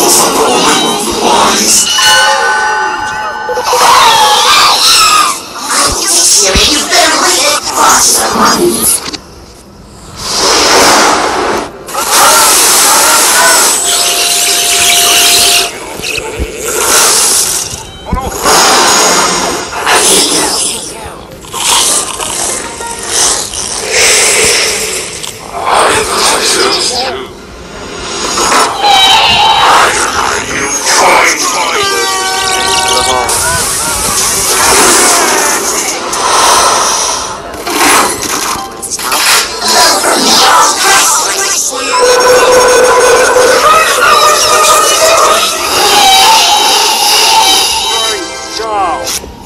Awesome. you